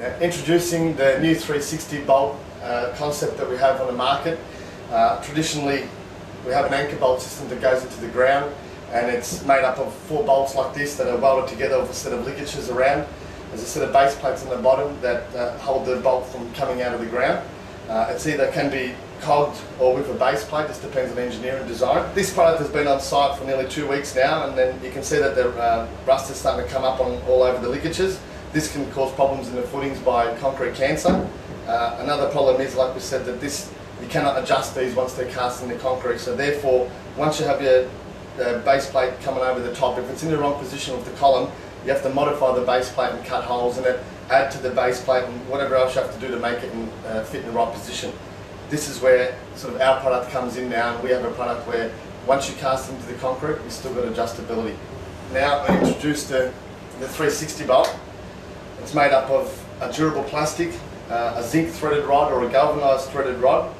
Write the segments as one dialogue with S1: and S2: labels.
S1: Now, introducing the new 360 bolt uh, concept that we have on the market. Uh, traditionally, we have an anchor bolt system that goes into the ground and it's made up of four bolts like this that are welded together with a set of ligatures around. There's a set of base plates on the bottom that uh, hold the bolt from coming out of the ground. Uh, it's either can be cogged or with a base plate, just depends on engineering design. This product has been on site for nearly two weeks now and then you can see that the uh, rust is starting to come up on all over the ligatures. This can cause problems in the footings by concrete cancer. Uh, another problem is, like we said, that this you cannot adjust these once they're cast in the concrete. So therefore, once you have your uh, base plate coming over the top, if it's in the wrong position with the column, you have to modify the base plate and cut holes in it, add to the base plate and whatever else you have to do to make it in, uh, fit in the right position. This is where sort of our product comes in now and we have a product where once you cast into the concrete, you've still got adjustability. Now I introduce the, the 360 bolt. It's made up of a durable plastic, uh, a zinc threaded rod or a galvanised threaded rod.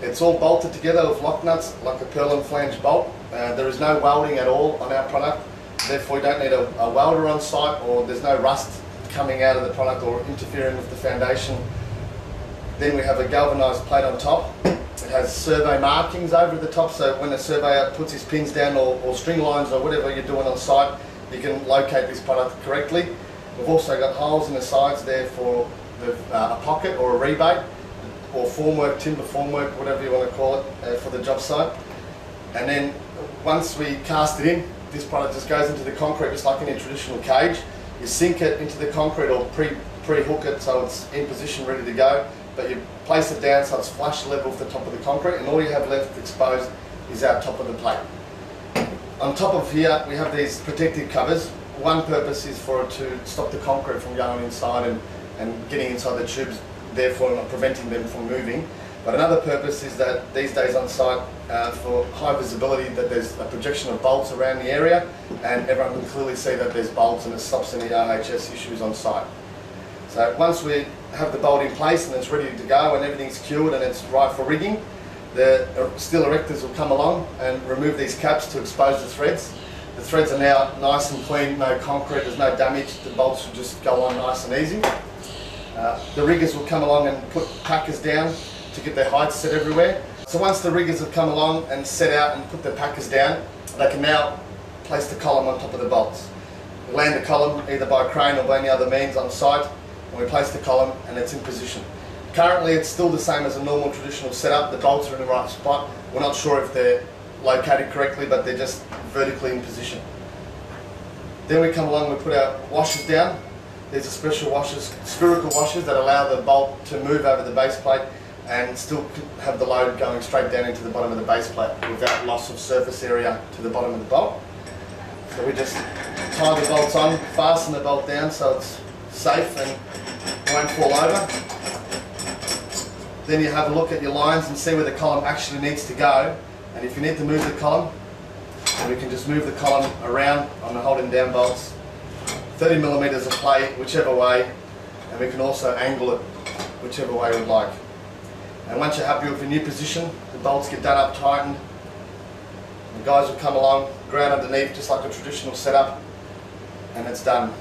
S1: It's all bolted together with lock nuts like a purlin flange bolt. Uh, there is no welding at all on our product, therefore you don't need a, a welder on site or there's no rust coming out of the product or interfering with the foundation. Then we have a galvanised plate on top. It has survey markings over the top so when a surveyor puts his pins down or, or string lines or whatever you're doing on site, you can locate this product correctly. We've also got holes in the sides there for the, uh, a pocket or a rebate or formwork, timber formwork, whatever you want to call it uh, for the job site. And then once we cast it in, this product just goes into the concrete just like in a traditional cage. You sink it into the concrete or pre, pre-hook it so it's in position ready to go, but you place it down so it's flush level with the top of the concrete and all you have left exposed is our top of the plate. On top of here we have these protective covers one purpose is for it to stop the concrete from going inside and, and getting inside the tubes, therefore not preventing them from moving. But another purpose is that these days on site, uh, for high visibility, that there's a projection of bolts around the area and everyone can clearly see that there's bolts and it stops any OHS issues on site. So once we have the bolt in place and it's ready to go and everything's cured and it's right for rigging, the steel erectors will come along and remove these caps to expose the threads the threads are now nice and clean, no concrete, there's no damage, the bolts will just go on nice and easy. Uh, the riggers will come along and put packers down to get their heights set everywhere. So once the riggers have come along and set out and put their packers down, they can now place the column on top of the bolts. We land the column either by crane or by any other means on site, and we place the column and it's in position. Currently it's still the same as a normal traditional setup, the bolts are in the right spot. We're not sure if they're located correctly, but they're just vertically in position. Then we come along, we put our washers down. These are special washers, spherical washers that allow the bolt to move over the base plate and still have the load going straight down into the bottom of the base plate without loss of surface area to the bottom of the bolt. So we just tie the bolts on, fasten the bolt down so it's safe and won't fall over. Then you have a look at your lines and see where the column actually needs to go and if you need to move the column, we can just move the column around on the holding down bolts. 30 millimeters of play, whichever way, and we can also angle it whichever way we'd like. And once you're happy with your new position, the bolts get done up, tightened. The guys will come along, ground underneath, just like a traditional setup, and it's done.